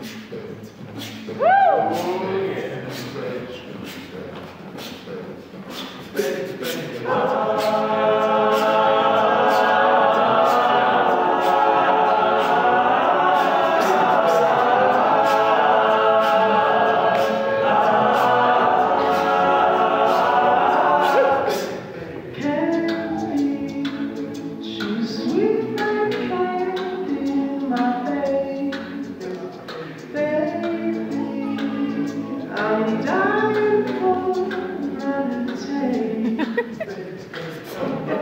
Woo!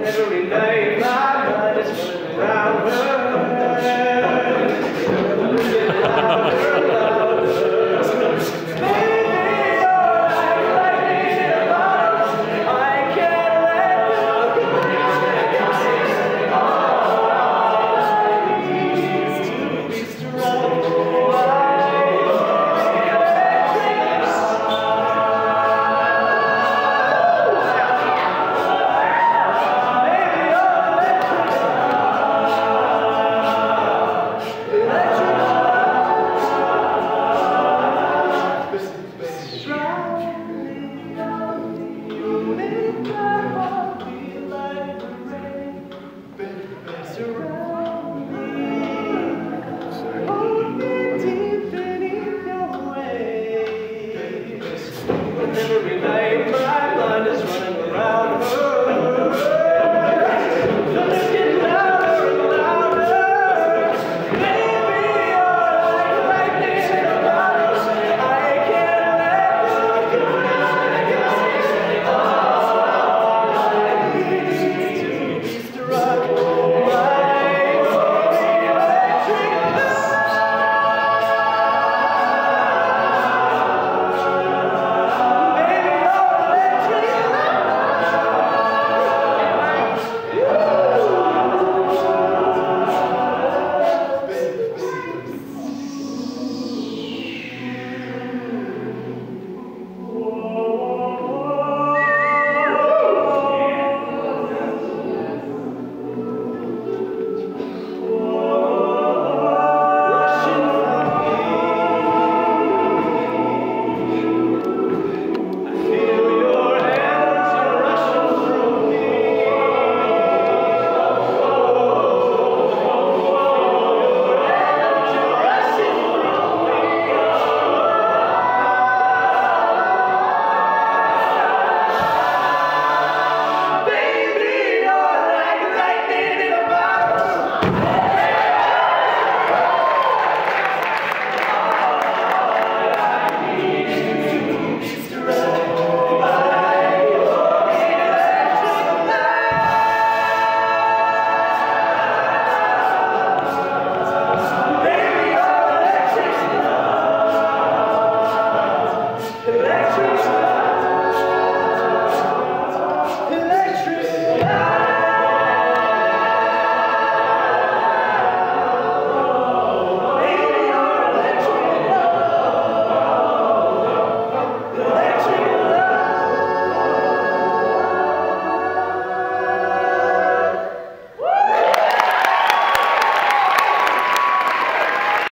Every night my body's running around